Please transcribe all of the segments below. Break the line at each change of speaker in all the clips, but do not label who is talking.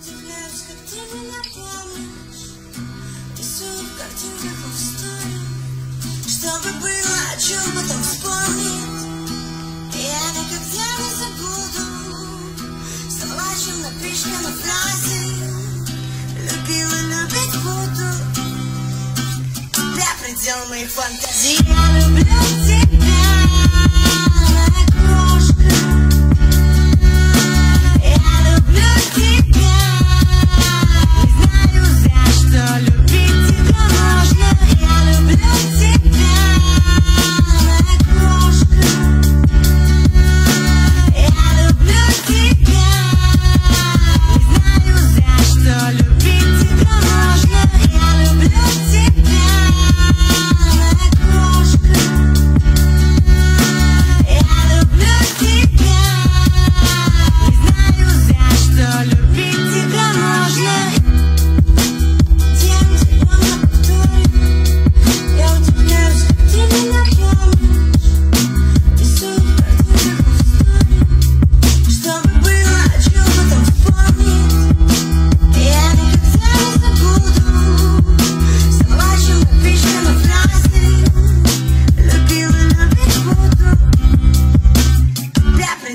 удивляюсь, как ты Рисую в картинках Чтобы было о чем потом вспомнить Я никогда не забуду Слова, чем напичканы фразы Любила, любить буду Тебя предел моих фантазий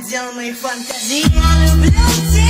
предел моих фантазий. Я люблю тебя